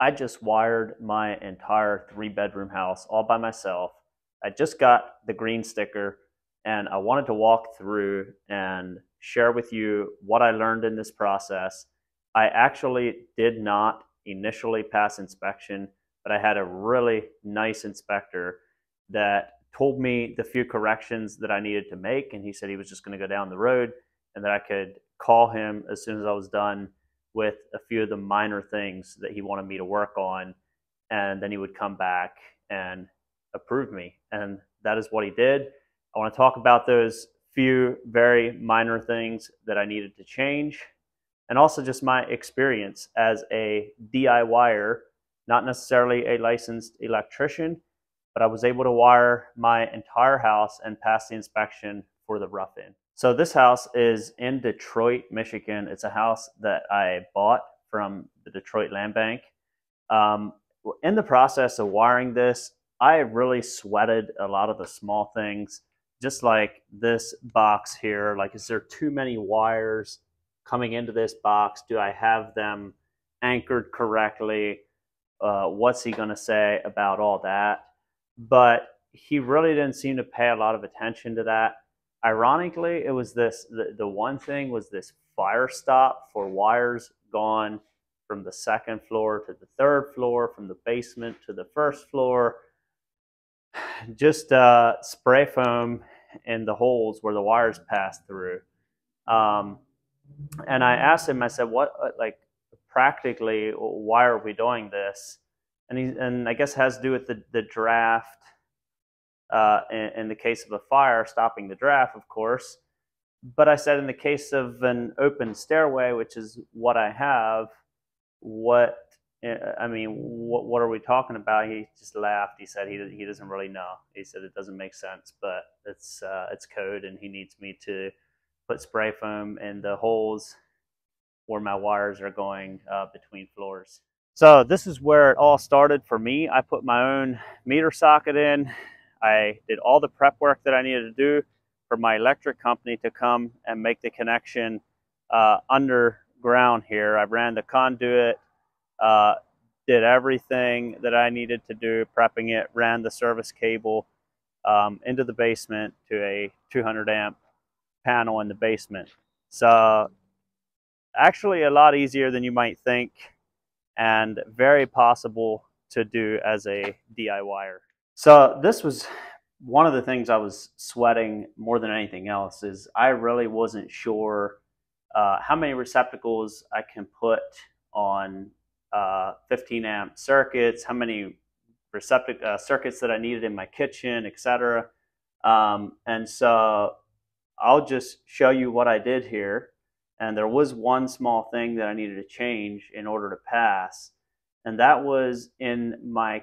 I just wired my entire three bedroom house all by myself. I just got the green sticker and I wanted to walk through and share with you what I learned in this process. I actually did not initially pass inspection, but I had a really nice inspector that told me the few corrections that I needed to make. And he said he was just going to go down the road and that I could call him as soon as I was done with a few of the minor things that he wanted me to work on. And then he would come back and approve me. And that is what he did. I want to talk about those few very minor things that I needed to change and also just my experience as a DIYer, not necessarily a licensed electrician, but I was able to wire my entire house and pass the inspection for the rough-in. So this house is in Detroit, Michigan. It's a house that I bought from the Detroit Land Bank. Um, in the process of wiring this, I really sweated a lot of the small things, just like this box here. Like, is there too many wires coming into this box? Do I have them anchored correctly? Uh, what's he going to say about all that? But he really didn't seem to pay a lot of attention to that. Ironically, it was this the, the one thing was this fire stop for wires gone from the second floor to the third floor, from the basement to the first floor just uh, spray foam in the holes where the wires pass through. Um, and I asked him, I said, what, uh, like, practically, why are we doing this? And he, and I guess has to do with the, the draft, uh, in, in the case of a fire, stopping the draft, of course. But I said, in the case of an open stairway, which is what I have, what I mean, what, what are we talking about? He just laughed. He said he, he doesn't really know. He said it doesn't make sense, but it's, uh, it's code and he needs me to put spray foam in the holes where my wires are going uh, between floors. So this is where it all started for me. I put my own meter socket in. I did all the prep work that I needed to do for my electric company to come and make the connection uh, underground here. I ran the conduit uh, did everything that I needed to do, prepping it, ran the service cable um, into the basement to a 200 amp panel in the basement. So actually a lot easier than you might think and very possible to do as a DIYer. So this was one of the things I was sweating more than anything else is I really wasn't sure uh, how many receptacles I can put on uh, 15 amp circuits, how many receptac- uh, circuits that I needed in my kitchen, etc. Um, and so I'll just show you what I did here. And there was one small thing that I needed to change in order to pass. And that was in my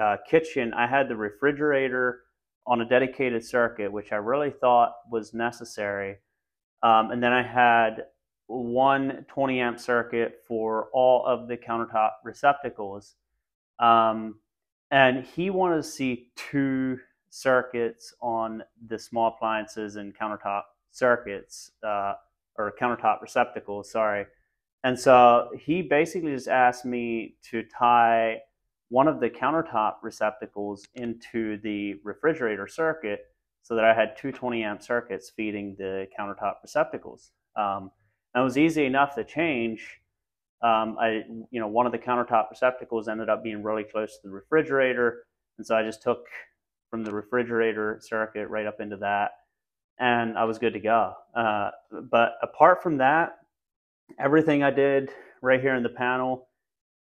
uh, kitchen, I had the refrigerator on a dedicated circuit, which I really thought was necessary. Um, and then I had one 20 amp circuit for all of the countertop receptacles. Um, and he wanted to see two circuits on the small appliances and countertop circuits, uh, or countertop receptacles, sorry. And so he basically just asked me to tie one of the countertop receptacles into the refrigerator circuit so that I had two 20 amp circuits feeding the countertop receptacles. Um, and it was easy enough to change. Um, I, you know, one of the countertop receptacles ended up being really close to the refrigerator, and so I just took from the refrigerator circuit right up into that, and I was good to go. Uh, but apart from that, everything I did right here in the panel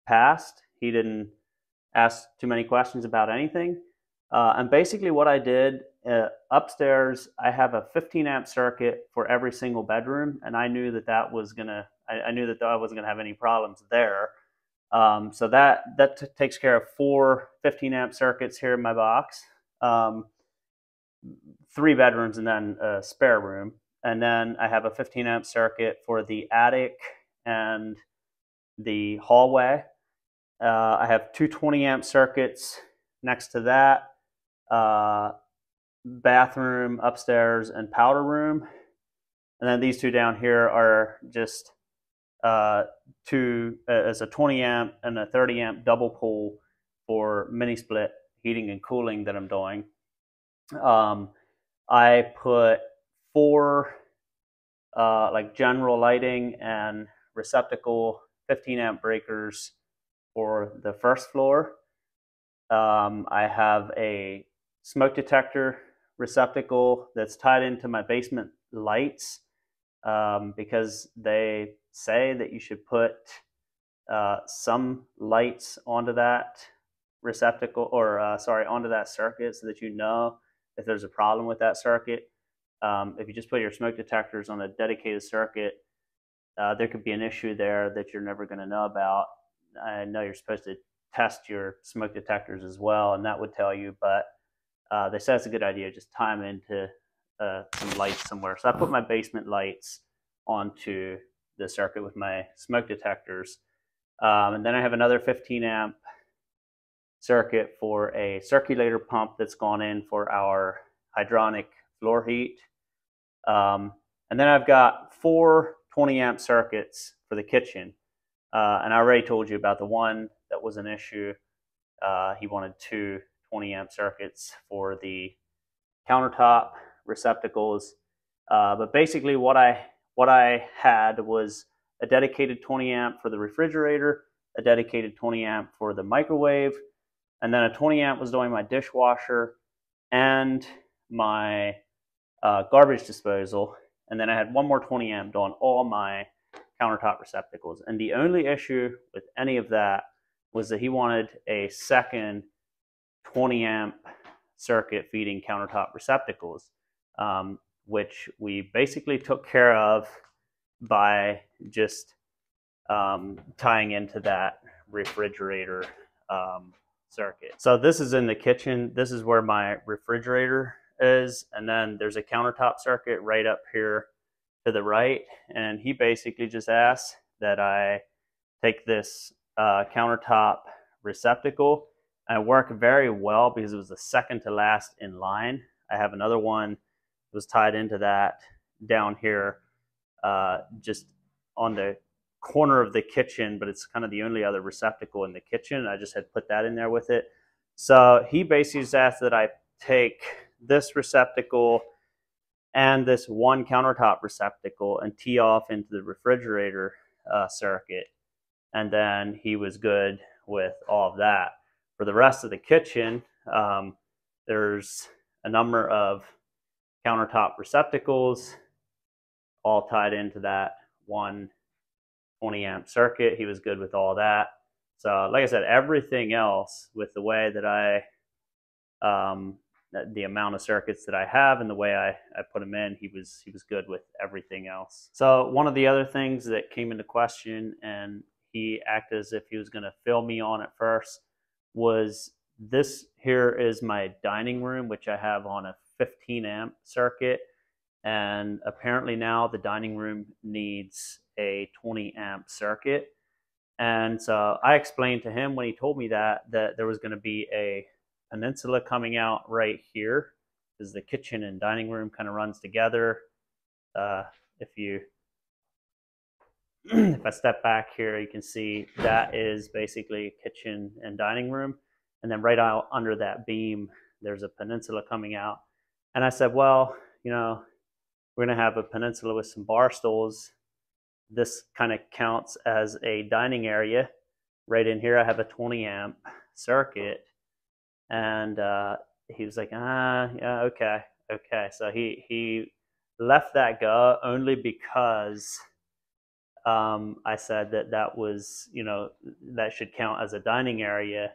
passed. He didn't ask too many questions about anything. Uh, and basically, what I did uh, upstairs, I have a 15 amp circuit for every single bedroom, and I knew that that was gonna. I, I knew that I wasn't gonna have any problems there. Um, so that that takes care of four 15 amp circuits here in my box, um, three bedrooms, and then a spare room. And then I have a 15 amp circuit for the attic and the hallway. Uh, I have two 20 amp circuits next to that. Uh, bathroom upstairs and powder room. And then these two down here are just uh, to uh, as a 20 amp and a 30 amp double pole for mini split heating and cooling that I'm doing. Um, I put four uh, like general lighting and receptacle 15 amp breakers for the first floor. Um, I have a smoke detector receptacle that's tied into my basement lights um, because they say that you should put uh, some lights onto that receptacle or uh, sorry onto that circuit so that you know if there's a problem with that circuit. Um, if you just put your smoke detectors on a dedicated circuit, uh, there could be an issue there that you're never going to know about. I know you're supposed to test your smoke detectors as well, and that would tell you, but uh, they said it's a good idea just tie them into uh, some lights somewhere. So I put my basement lights onto the circuit with my smoke detectors. Um, and then I have another 15 amp circuit for a circulator pump that's gone in for our hydronic floor heat. Um, and then I've got four 20 amp circuits for the kitchen. Uh, and I already told you about the one that was an issue. Uh, he wanted two 20 amp circuits for the countertop receptacles. Uh, but basically what I, what I had was a dedicated 20 amp for the refrigerator, a dedicated 20 amp for the microwave, and then a 20 amp was doing my dishwasher and my uh, garbage disposal. And then I had one more 20 amp on all my countertop receptacles. And the only issue with any of that was that he wanted a second 20 amp circuit feeding countertop receptacles, um, which we basically took care of by just um, tying into that refrigerator um, circuit. So this is in the kitchen. This is where my refrigerator is. And then there's a countertop circuit right up here to the right. And he basically just asked that I take this uh, countertop receptacle and it worked very well because it was the second to last in line. I have another one that was tied into that down here, uh, just on the corner of the kitchen, but it's kind of the only other receptacle in the kitchen. I just had put that in there with it. So he basically just asked that I take this receptacle and this one countertop receptacle and tee off into the refrigerator uh, circuit. And then he was good with all of that. For the rest of the kitchen, um, there's a number of countertop receptacles all tied into that one 20 amp circuit. He was good with all that. So, like I said, everything else with the way that I, um, Uh, the amount of circuits that I have and the way I, I put them in, he was he was good with everything else. So one of the other things that came into question, and he acted as if he was going to fill me on at first, was this here is my dining room, which I have on a 15 amp circuit. And apparently now the dining room needs a 20 amp circuit. And so I explained to him when he told me that, that there was going to be a peninsula coming out right here because the kitchen and dining room kind of runs together. Uh, if you if I step back here, you can see that is basically kitchen and dining room. And then right out under that beam, there's a peninsula coming out. And I said, well, you know, we're going to have a peninsula with some bar stools. This kind of counts as a dining area. Right in here, I have a 20 amp circuit. And uh, he was like, ah, yeah, okay, okay. So he, he left that go only because um, I said that that was, you know, that should count as a dining area,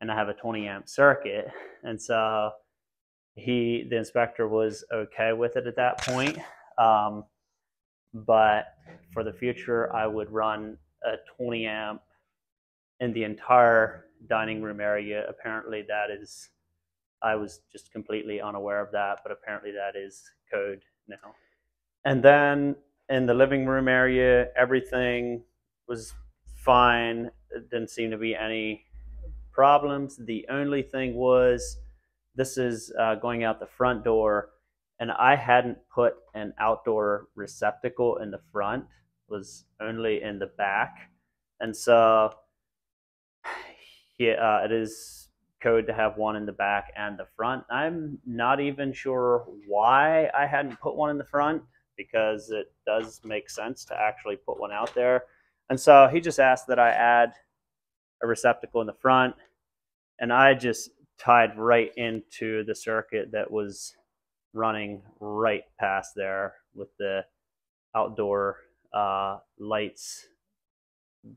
and I have a 20 amp circuit, and so he, the inspector, was okay with it at that point. Um, but for the future, I would run a 20 amp in the entire dining room area. Apparently, that is, I was just completely unaware of that, but apparently that is code now. And then in the living room area, everything was fine. It didn't seem to be any problems. The only thing was this is uh, going out the front door, and I hadn't put an outdoor receptacle in the front was only in the back, and so yeah, uh, it is code to have one in the back and the front. I'm not even sure why I hadn't put one in the front because it does make sense to actually put one out there. And so he just asked that I add a receptacle in the front, and I just tied right into the circuit that was running right past there with the outdoor uh, lights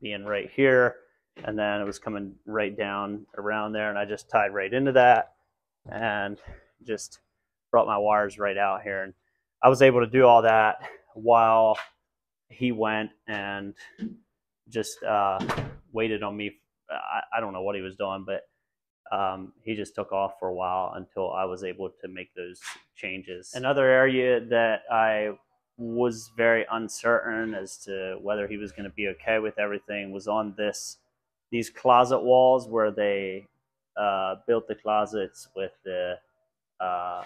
being right here and then it was coming right down around there and I just tied right into that and just brought my wires right out here and I was able to do all that while he went and just uh, waited on me. I, I, don't know what he was doing, but um, he just took off for a while until I was able to make those changes. Another area that I was very uncertain as to whether he was going to be okay with everything was on this these closet walls where they uh, built the closets with the uh,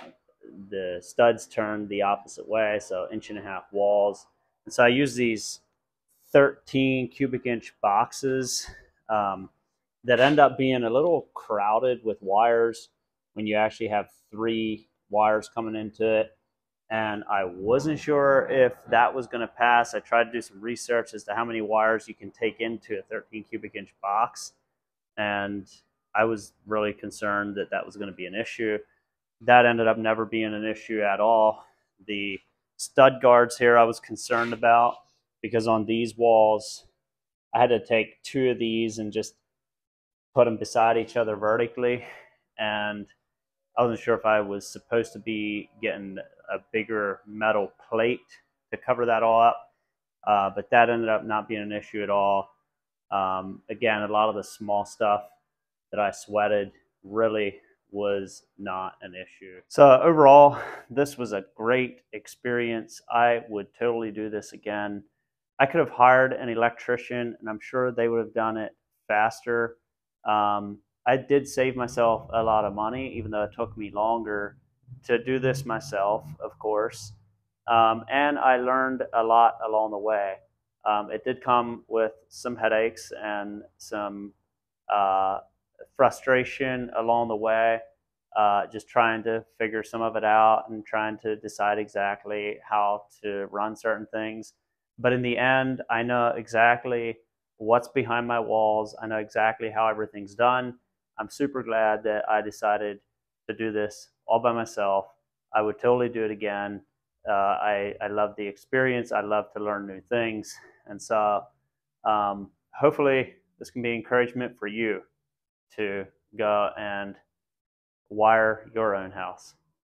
the studs turned the opposite way, so inch and a half walls. And so I use these 13 cubic inch boxes um, that end up being a little crowded with wires when you actually have three wires coming into it and I wasn't sure if that was going to pass. I tried to do some research as to how many wires you can take into a 13 cubic inch box, and I was really concerned that that was going to be an issue. That ended up never being an issue at all. The stud guards here I was concerned about because on these walls, I had to take two of these and just put them beside each other vertically, and I wasn't sure if I was supposed to be getting a bigger metal plate to cover that all up, uh, but that ended up not being an issue at all. Um, again, a lot of the small stuff that I sweated really was not an issue. So overall, this was a great experience. I would totally do this again. I could have hired an electrician, and I'm sure they would have done it faster. Um, I did save myself a lot of money, even though it took me longer to do this myself, of course. Um, and I learned a lot along the way. Um, it did come with some headaches and some uh, frustration along the way, uh, just trying to figure some of it out and trying to decide exactly how to run certain things. But in the end, I know exactly what's behind my walls. I know exactly how everything's done. I'm super glad that I decided to do this all by myself. I would totally do it again. Uh, I, I love the experience. I love to learn new things. And so um, hopefully this can be encouragement for you to go and wire your own house.